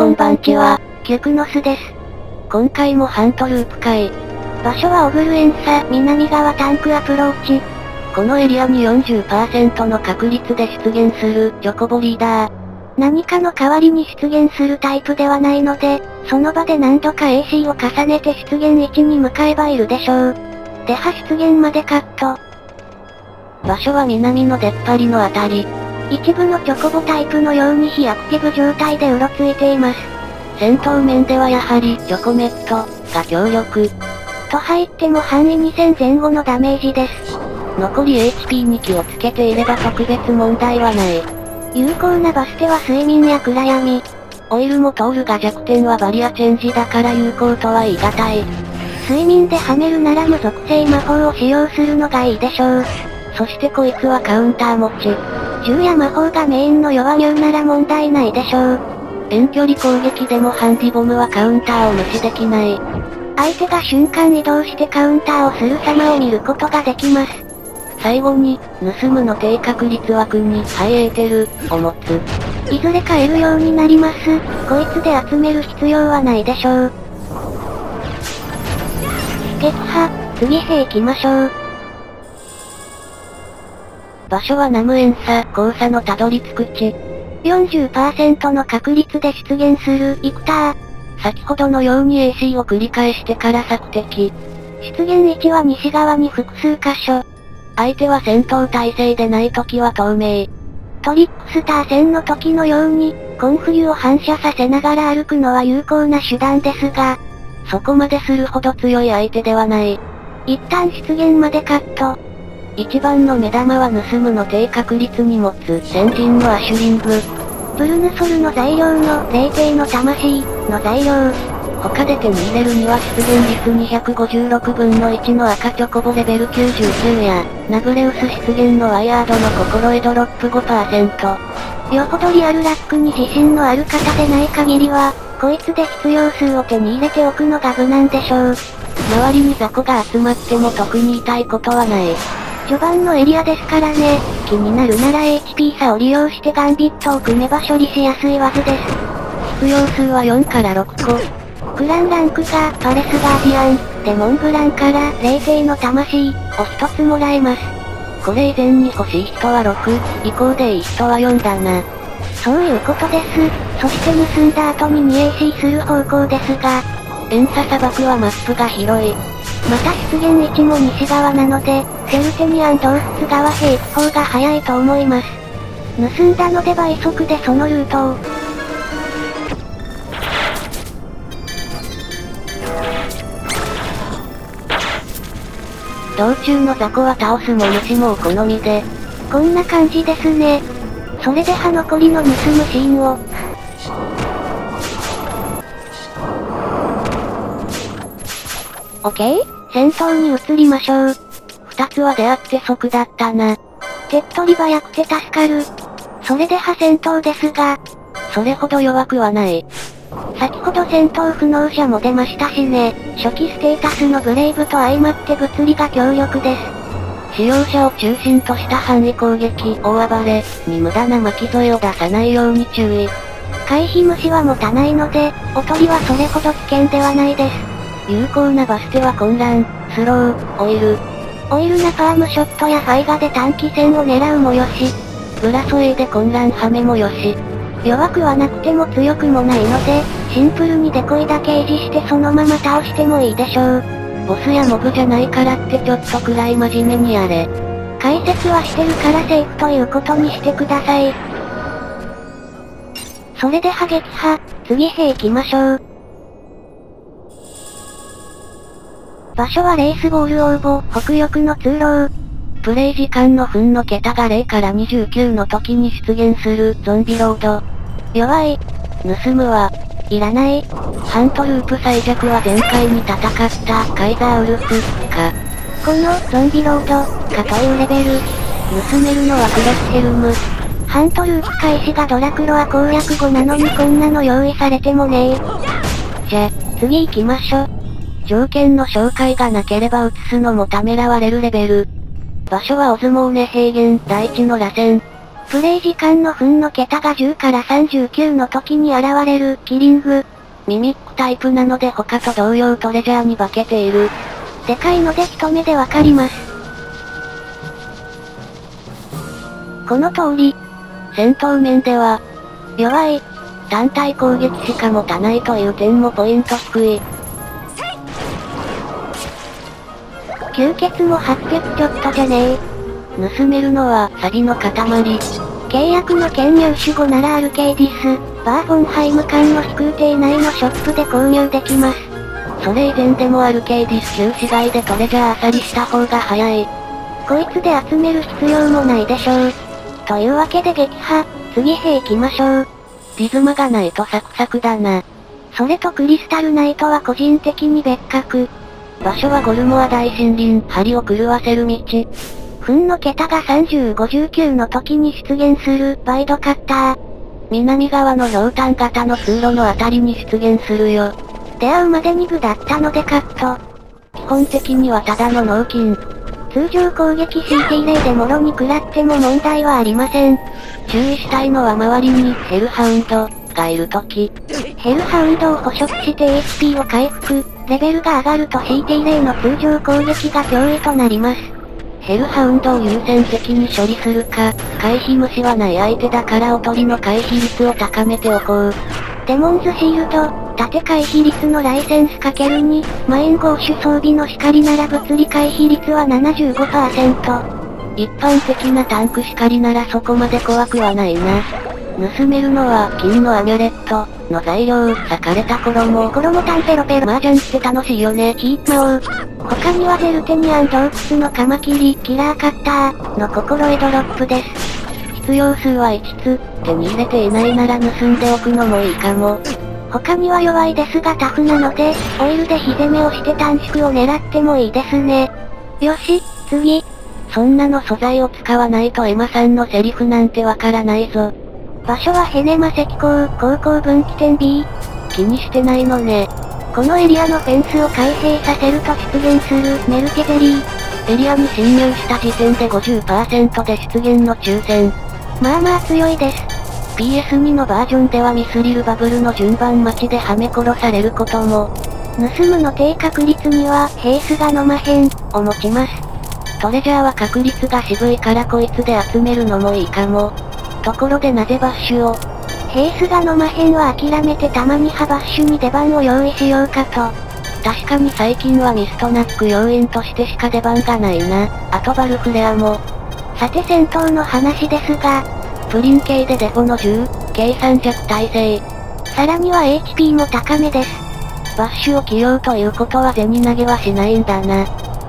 こんばんちは、キュクノスです。今回もハントループ会。場所はオグルエンサ、南側タンクアプローチ。このエリアに40%の確率で出現する、チョコボリーダー。何かの代わりに出現するタイプではないので、その場で何度か AC を重ねて出現位置に向かえばいるでしょう。デハ出現までカット。場所は南の出っ張りのあたり。一部のチョコボタイプのように非アクティブ状態でうろついています。戦闘面ではやはり、チョコメット、が強力。と入っても範囲2000前後のダメージです。残り HP に気をつけていれば特別問題はない。有効なバステは睡眠や暗闇。オイルも通るが弱点はバリアチェンジだから有効とは言い難い。睡眠ではめるなら無属性魔法を使用するのがいいでしょう。そしてこいつはカウンター持ち。銃や魔法がメインの弱乳なら問題ないでしょう。遠距離攻撃でもハンディボムはカウンターを無視できない。相手が瞬間移動してカウンターをする様を見ることができます。最後に、盗むの低確率枠にハイエーテルを持つ。いずれ買えるようになります。こいつで集める必要はないでしょう。撃破、次兵行きましょう。場所はナムエンサ、交差のたどり着く地。40%の確率で出現する、イクター。先ほどのように AC を繰り返してから索敵。出現位置は西側に複数箇所。相手は戦闘態勢でない時は透明。トリックスター戦の時のように、コンフリを反射させながら歩くのは有効な手段ですが、そこまでするほど強い相手ではない。一旦出現までカット。一番の目玉は盗むの低確率に持つ先人のアシュリング。ブルヌソルの材料の霊帝の魂の材料。他で手に入れるには出現率256分の1の赤チョコボレベル99や、ナグレウス出現のワイヤードの心得ドロップ5%。よほどリアルラックに自信のある方でない限りは、こいつで必要数を手に入れておくのが無難でしょう。周りに雑魚が集まっても特に痛いことはない。序盤のエリアですからね、気になるなら HP 差を利用してガンビットを組めば処理しやすい技です。必要数は4から6個。クランランクがパレスガーディアン、デモンブランから霊帝の魂を1つもらえます。これ以前に欲しい人は6、以降でいい人は4だな。そういうことです。そして盗んだ後に 2AC する方向ですが、遠サ砂漠はマップが広い。また出現位置も西側なので、セルテニアン洞窟側へ行く方が早いと思います。盗んだので倍速でそのルートを。道中の雑魚は倒すも主もお好みで。こんな感じですね。それで歯残りの盗むシーンを。オッケー戦闘に移りましょう。二つは出会って即だったな。手っ取り早くて助かる。それで派戦闘ですが、それほど弱くはない。先ほど戦闘不能者も出ましたしね、初期ステータスのブレイブと相まって物理が強力です。使用者を中心とした範囲攻撃、大暴れ、に無駄な巻き添えを出さないように注意。回避虫は持たないので、おとりはそれほど危険ではないです。有効なバステは混乱、スロー、オイル。オイルなパームショットやファイガで短期戦を狙うもよし。ブラソエで混乱ハメもよし。弱くはなくても強くもないので、シンプルにデコイだけ維持してそのまま倒してもいいでしょう。ボスやモブじゃないからってちょっとくらい真面目にやれ。解説はしてるからセーフということにしてください。それで破撃派、次兵行きましょう。場所はレースボール応募、北翼の通路。プレイ時間の分の桁が0から29の時に出現するゾンビロード。弱い。盗むは、いらない。ハントループ最弱は前回に戦ったカイザーウルフ、か。このゾンビロード、かというレベル。盗めるのはクロスヘルム。ハントループ開始がドラクロア攻略後なのにこんなの用意されてもねえじゃ、次行きましょ。条件の紹介がなければ移すのもためらわれるレベル。場所はオズモーネ平原第一の螺旋。プレイ時間の分の桁が10から39の時に現れる、キリング。ミミックタイプなので他と同様トレジャーに化けている。でかいので一目でわかります。この通り。戦闘面では、弱い。単体攻撃しか持たないという点もポイント低い。吸血も800ちょっとじゃねえ。盗めるのは、サビの塊。契約の剣入手後ならアルケイディス、バーフォンハイム間の飛空艇内のショップで購入できます。それ以前でもアルケイディス旧市街でトレジャーあさりした方が早い。こいつで集める必要もないでしょう。というわけで撃破、次兵行きましょう。リズムがないとサクサクだな。それとクリスタルナイトは個人的に別格。場所はゴルモア大森林、針を狂わせる道。糞の桁が30、59の時に出現する、バイドカッター。南側の氷炭型の通路のあたりに出現するよ。出会うまでに部だったのでカット。基本的にはただの脳筋。通常攻撃 CT 例でもろに食らっても問題はありません。注意したいのは周りにヘルハウンドがいるとき。ヘルハウンドを捕食して HP を回復、レベルが上がると CT 例の通常攻撃が脅威となります。ヘルハウンドを優先的に処理するか、回避虫はない相手だからおとりの回避率を高めておこう。デモンズシールド、縦回避率のライセンス ×2、マインゴーシュ装備の光なら物理回避率は75%。一般的なタンク光ならそこまで怖くはないな。盗めるのは、金のアミュレット、の材料、裂かれた衣。衣タンペロペロ。麻雀って楽しいよね。ヒーマオ他にはゼルテニアン洞窟のカマキリ、キラーカッター、の心得ドロップです。必要数は5つ、手に入れていないなら盗んでおくのもいいかも。他には弱いですがタフなので、オイルで火攻めをして短縮を狙ってもいいですね。よし、次。そんなの素材を使わないとエマさんのセリフなんてわからないぞ。場所はヘネマ石港、高校分岐点 B。気にしてないのね。このエリアのフェンスを開閉させると出現するメルティベリー。エリアに侵入した時点で50%で出現の抽選。まあまあ強いです。PS2 のバージョンではミスリルバブルの順番待ちではめ殺されることも。盗むの低確率には、ヘースが飲まへん、を持ちます。トレジャーは確率が渋いからこいつで集めるのもいいかも。ところでなぜバッシュを？ヘースが飲まへんは諦めてたまにハバッシュに出番を用意しようかと。確かに最近はミストナック要員としてしか出番がないな。あとバルフレアも。さて戦闘の話ですが、プリン系でデポの10、計算弱耐性。さらには HP も高めです。バッシュを起用ということは銭投げはしないんだな。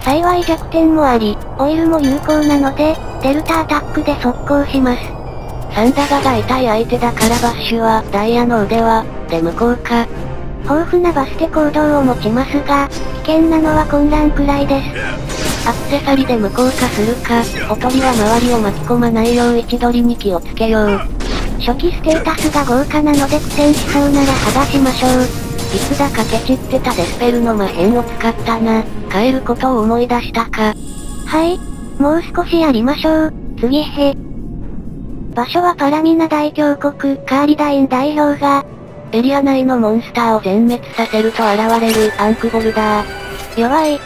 幸い弱点もあり、オイルも有効なので、デルタアタックで速攻します。サンダガが痛い相手だからバッシュは、ダイヤの腕輪、で無効か。豊富なバステ行動を持ちますが、危険なのは混乱くらいです。アクセサリで無効化するか、おとりは周りを巻き込まないよう位置取りに気をつけよう。初期ステータスが豪華なので苦戦しそうなら剥がしましょう。いつだかケチってたデスペルの魔片を使ったな。変えることを思い出したか。はい。もう少しやりましょう。次へ。場所はパラミナ大峡谷、カーリダイン代表が、エリア内のモンスターを全滅させると現れるアンクボルダー。弱い。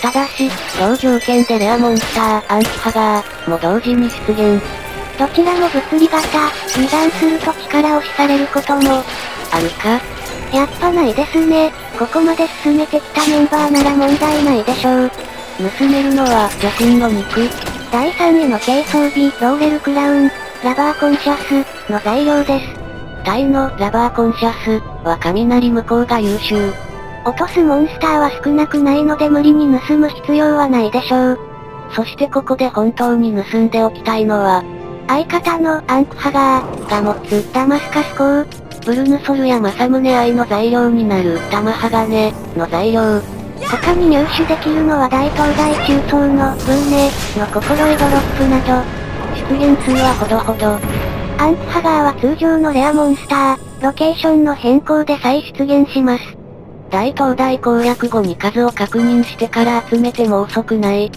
ただし、同条件でレアモンスター、アンキハガー、も同時に出現。どちらも物理型、二段すると力押しされることも、あるかやっぱないですね。ここまで進めてきたメンバーなら問題ないでしょう。盗めるのは、女神の肉。第3位の軽装備、ローレルクラウン、ラバーコンシャスの材料です。タイのラバーコンシャスは雷向こうが優秀。落とすモンスターは少なくないので無理に盗む必要はないでしょう。そしてここで本当に盗んでおきたいのは、相方のアンクハガーが持つダマスカス鋼、ブルヌソルや正宗愛の材料になる玉鋼の材料。他に入手できるのは大東大中層のブーネの心得ドロップなど、出現数はほどほど。アンツハガーは通常のレアモンスター、ロケーションの変更で再出現します。大東大攻略後に数を確認してから集めても遅くない。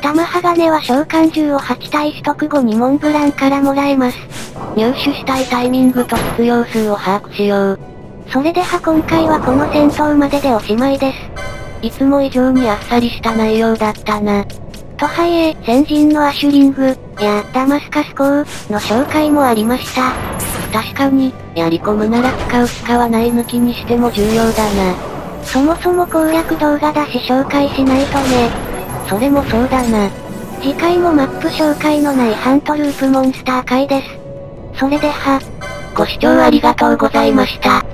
玉鋼は召喚獣を8体取得後にモンブランからもらえます。入手したいタイミングと必要数を把握しよう。それでは今回はこの戦闘まででおしまいです。いつも以上にあっさりした内容だったな。とはいえ、先人のアシュリング、や、ダマスカス港の紹介もありました。確かに、やり込むなら使う使わない抜きにしても重要だな。そもそも攻略動画だし紹介しないとね。それもそうだな。次回もマップ紹介のないハントループモンスター回です。それでは、ご視聴ありがとうございました。